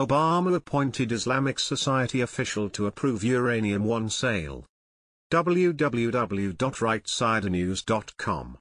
Obama appointed Islamic Society official to approve Uranium One sale. www.rightsidenews.com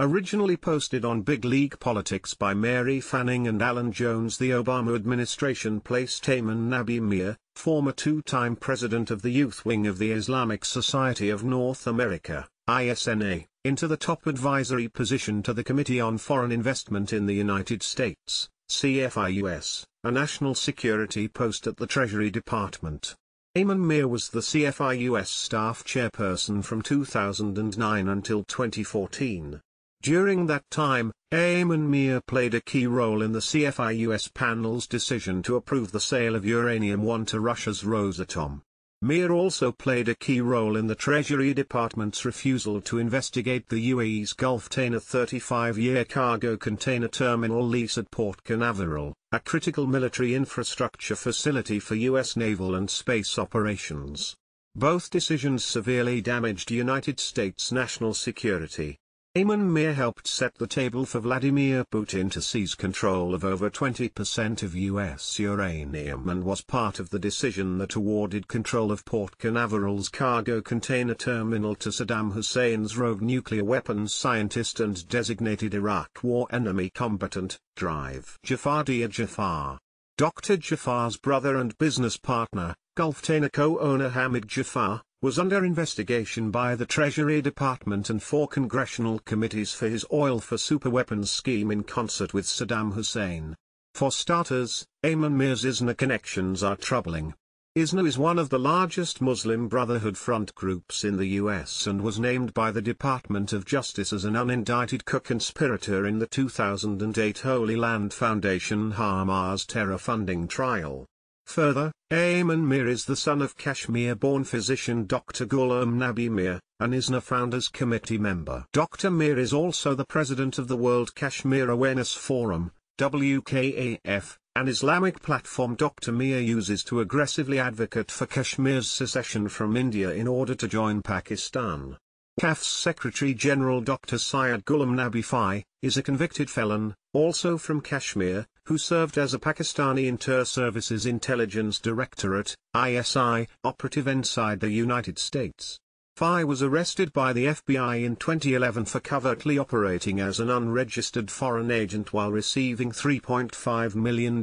Originally posted on Big League Politics by Mary Fanning and Alan Jones the Obama administration placed Aimen Nabi Mir, former two-time president of the youth wing of the Islamic Society of North America, ISNA, into the top advisory position to the Committee on Foreign Investment in the United States, CFIUS, a national security post at the Treasury Department. Aimen Mir was the CFIUS staff chairperson from 2009 until 2014. During that time, Aimen Mir played a key role in the CFIUS panel's decision to approve the sale of Uranium One to Russia's Rosatom. Mir also played a key role in the Treasury Department's refusal to investigate the UAE's Gulftainer 35-year cargo container terminal lease at Port Canaveral, a critical military infrastructure facility for U.S. naval and space operations. Both decisions severely damaged United States national security. Aimen Mir helped set the table for Vladimir Putin to seize control of over 20% of U.S. uranium and was part of the decision that awarded control of Port Canaveral's cargo container terminal to Saddam Hussein's rogue nuclear weapons scientist and designated Iraq war enemy combatant, Drive Jafar Dhia Jafar. Dr. Jafar's brother and business partner, Gulf Gulftainer co-owner Hamid Jafar, was under investigation by the Treasury Department and four congressional committees for his oil for superweapons scheme in concert with Saddam Hussein. For starters, Aimen Mir's ISNA connections are troubling. ISNA is one of the largest Muslim Brotherhood front groups in the U.S. and was named by the Department of Justice as an unindicted co-conspirator in the 2008 Holy Land Foundation Hamas terror funding trial. Further, Aimen Mir is the son of Kashmir-born physician Dr. Ghulam Nabi Mir, an ISNA Founders Committee member. Dr. Mir is also the president of the World Kashmir Awareness Forum, WKAF, an Islamic platform Dr. Mir uses to aggressively advocate for Kashmir's secession from India in order to join Pakistan. CAF's Secretary General Dr. Syed Ghulam Nabi Fai, is a convicted felon, also from Kashmir, who served as a Pakistani Inter-Services Intelligence Directorate, ISI, operative inside the United States. Fai was arrested by the FBI in 2011 for covertly operating as an unregistered foreign agent while receiving $3.5 million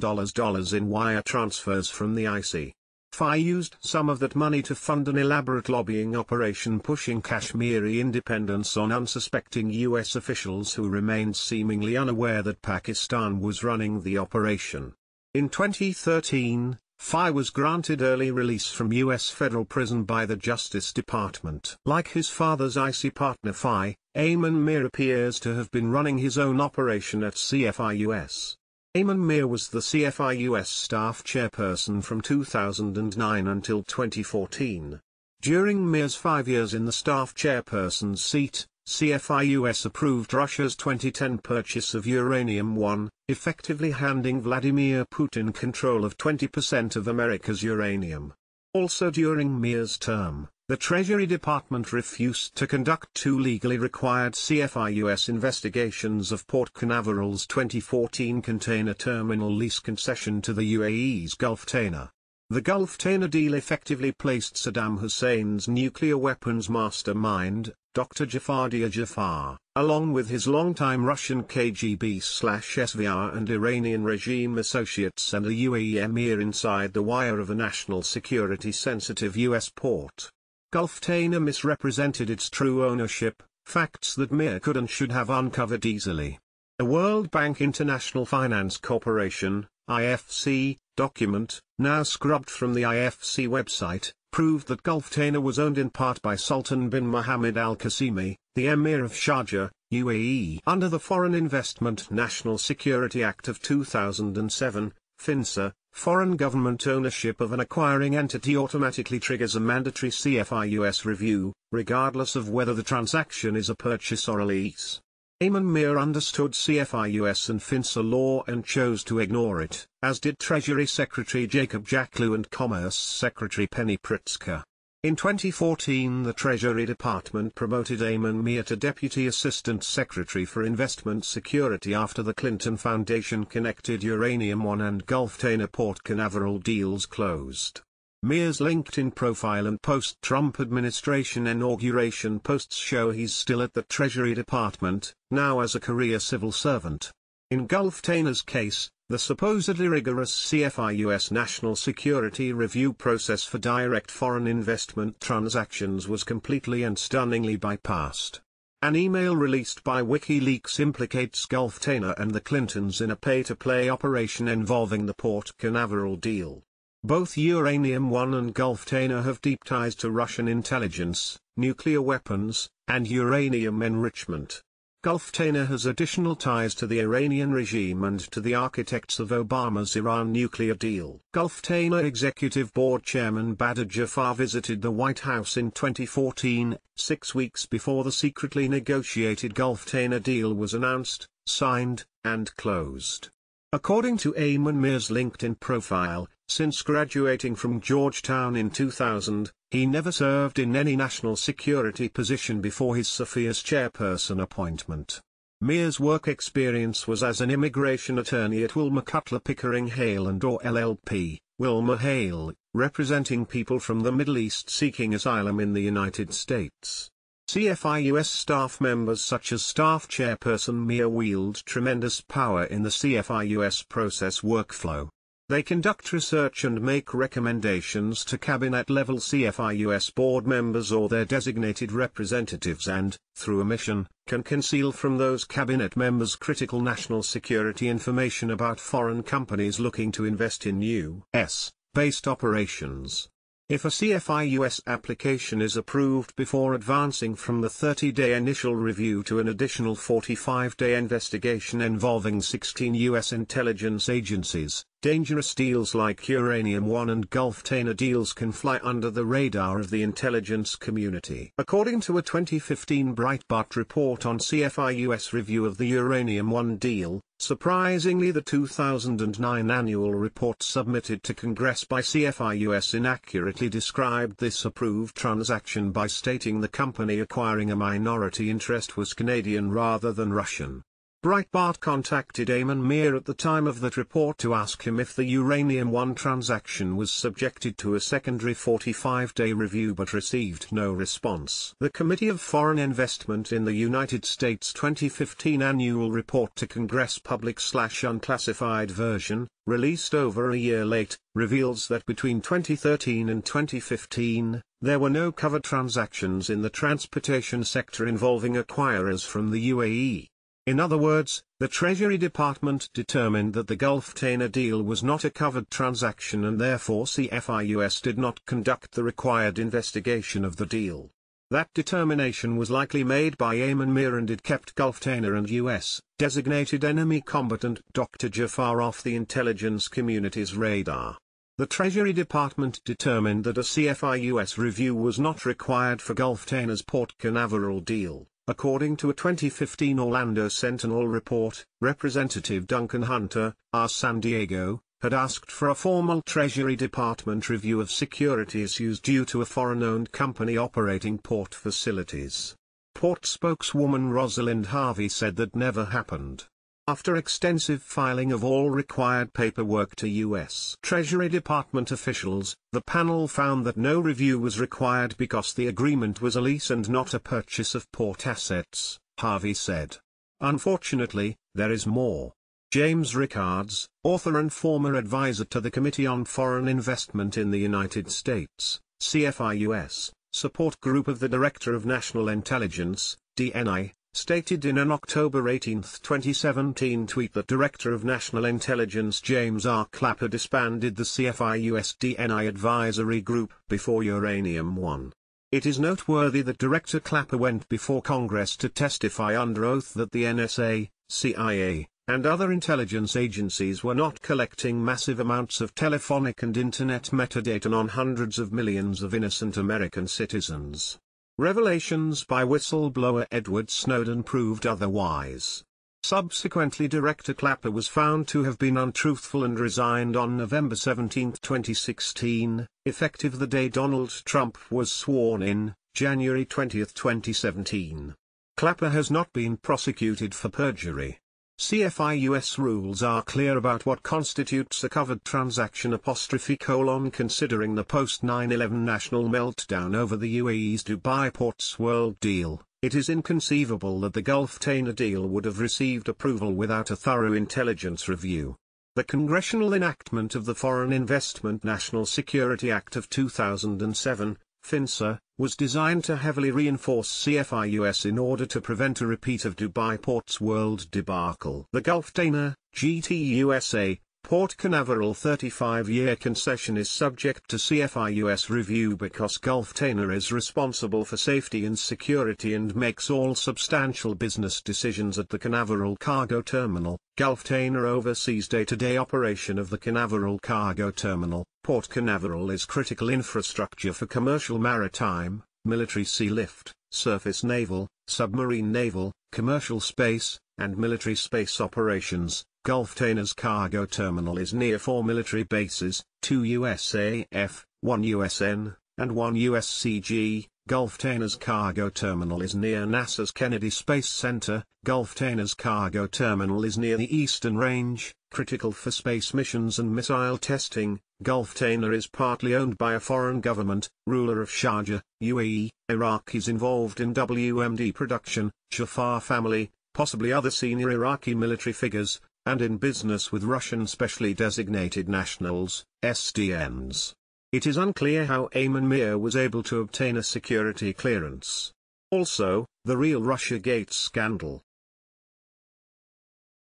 in wire transfers from the IC. Fai used some of that money to fund an elaborate lobbying operation pushing Kashmiri independence on unsuspecting U.S. officials who remained seemingly unaware that Pakistan was running the operation. In 2013, Fai was granted early release from U.S. federal prison by the Justice Department. Like his father's IC partner Fai, Aimen Mir appears to have been running his own operation at CFIUS. Aimen Mir was the CFIUS staff chairperson from 2009 until 2014. During Mir's five years in the staff chairperson's seat, CFIUS approved Russia's 2010 purchase of Uranium One, effectively handing Vladimir Putin control of 20% of America's uranium. Also during Mir's term, the Treasury Department refused to conduct two legally required CFIUS investigations of Port Canaveral's 2014 container terminal lease concession to the UAE's Gulftainer. The Gulftainer deal effectively placed Saddam Hussein's nuclear weapons mastermind, Dr. Jafar Dhia Jafar, along with his longtime Russian KGB-SVR and Iranian regime associates and a UAE emir inside the wire of a national security-sensitive U.S. port. Gulftainer misrepresented its true ownership, facts that Mir could and should have uncovered easily. A World Bank International Finance Corporation, IFC, document, now scrubbed from the IFC website, proved that Gulftainer was owned in part by Sultan bin Mohammed Al Qasimi, the Emir of Sharjah, UAE. Under the Foreign Investment National Security Act of 2007, FINSA, Foreign government ownership of an acquiring entity automatically triggers a mandatory CFIUS review, regardless of whether the transaction is a purchase or a lease. Aimen Mir understood CFIUS and FINSA law and chose to ignore it, as did Treasury Secretary Jacob Jack Lew and Commerce Secretary Penny Pritzker. In 2014 the Treasury Department promoted Aimen Mir to Deputy Assistant Secretary for Investment Security after the Clinton Foundation connected Uranium One and Gulftainer Port Canaveral deals closed. Mir's LinkedIn profile and post-Trump administration inauguration posts show he's still at the Treasury Department, now as a career civil servant. In Gulftainer's case, the supposedly rigorous CFIUS national security review process for direct foreign investment transactions was completely and stunningly bypassed. An email released by WikiLeaks implicates Gulftainer and the Clintons in a pay-to-play operation involving the Port Canaveral deal. Both Uranium One and Gulftainer have deep ties to Russian intelligence, nuclear weapons, and uranium enrichment. Gulftainer has additional ties to the Iranian regime and to the architects of Obama's Iran nuclear deal. Gulftainer Executive Board Chairman Badr Jafar visited the White House in 2014, six weeks before the secretly negotiated Gulftainer deal was announced, signed, and closed. According to Aimen Mir's LinkedIn profile, since graduating from Georgetown in 2000, he never served in any national security position before his CFIUS chairperson appointment. Mir's work experience was as an immigration attorney at Wilmer Cutler Pickering Hale and Dorr LLP, Wilmer Hale, representing people from the Middle East seeking asylum in the United States. CFIUS staff members such as staff chairperson Mir wield tremendous power in the CFIUS process workflow. They conduct research and make recommendations to cabinet-level CFIUS board members or their designated representatives and, through a mission, can conceal from those cabinet members critical national security information about foreign companies looking to invest in U.S.-based operations. If a CFIUS application is approved before advancing from the 30-day initial review to an additional 45-day investigation involving 16 US intelligence agencies, dangerous deals like Uranium One and Gulftainer deals can fly under the radar of the intelligence community. According to a 2015 Breitbart report on CFIUS review of the Uranium One deal, Surprisingly the 2009 annual report submitted to Congress by CFIUS inaccurately described this approved transaction by stating the company acquiring a minority interest was Canadian rather than Russian. Breitbart contacted Aimen Mir at the time of that report to ask him if the Uranium One transaction was subjected to a secondary 45-day review but received no response. The Committee of Foreign Investment in the United States 2015 annual report to Congress public-slash-unclassified version, released over a year late, reveals that between 2013 and 2015, there were no covered transactions in the transportation sector involving acquirers from the UAE. In other words, the Treasury Department determined that the Gulftainer deal was not a covered transaction and therefore CFIUS did not conduct the required investigation of the deal. That determination was likely made by Aimen Mir and it kept Gulftainer and U.S. designated enemy combatant Dr. Jafar off the intelligence community's radar. The Treasury Department determined that a CFIUS review was not required for Gulftainer's Port Canaveral deal. According to a 2015 Orlando Sentinel report, Representative Duncan Hunter, R. San Diego, had asked for a formal Treasury Department review of security issues due to a foreign-owned company operating port facilities. Port spokeswoman Rosalind Harvey said that never happened. After extensive filing of all required paperwork to U.S. Treasury Department officials, the panel found that no review was required because the agreement was a lease and not a purchase of port assets, Harvey said. Unfortunately, there is more. James Rickards, author and former advisor to the Committee on Foreign Investment in the United States, CFIUS, support group of the Director of National Intelligence, DNI, stated in an October 18, 2017 tweet that Director of National Intelligence James R. Clapper disbanded the CFIUS DNI Advisory Group before Uranium One. It is noteworthy that Director Clapper went before Congress to testify under oath that the NSA, CIA, and other intelligence agencies were not collecting massive amounts of telephonic and internet metadata on hundreds of millions of innocent American citizens. Revelations by whistleblower Edward Snowden proved otherwise. Subsequently Director Clapper was found to have been untruthful and resigned on November 17, 2016, effective the day Donald Trump was sworn in, January 20, 2017. Clapper has not been prosecuted for perjury. CFIUS rules are clear about what constitutes a covered transaction apostrophe colon considering the post 9-11 national meltdown over the UAE's Dubai Ports World deal. It is inconceivable that the Gulftainer deal would have received approval without a thorough intelligence review. The congressional enactment of the Foreign Investment National Security Act of 2007, FINSA, was designed to heavily reinforce CFIUS in order to prevent a repeat of Dubai Ports World debacle. The Gulftainer, GTUSA, Port Canaveral 35-year concession is subject to CFIUS review because Gulftainer is responsible for safety and security and makes all substantial business decisions at the Canaveral cargo terminal. Gulftainer oversees day-to-day operation of the Canaveral cargo terminal. Port Canaveral is critical infrastructure for commercial maritime, military sea lift, surface naval, submarine naval, commercial space, and military space operations. Gulftainer's cargo terminal is near four military bases, two USAF, one USN, and one USCG. Gulftainer's cargo terminal is near NASA's Kennedy Space Center. Gulftainer's cargo terminal is near the Eastern Range, critical for space missions and missile testing. Gulftainer is partly owned by a foreign government, ruler of Sharjah, UAE. Iraq is involved in WMD production, Jafar family, possibly other senior Iraqi military figures, and in business with Russian specially designated nationals, SDNs. It is unclear how Aimen Mir was able to obtain a security clearance. Also, the real Russia Gate scandal,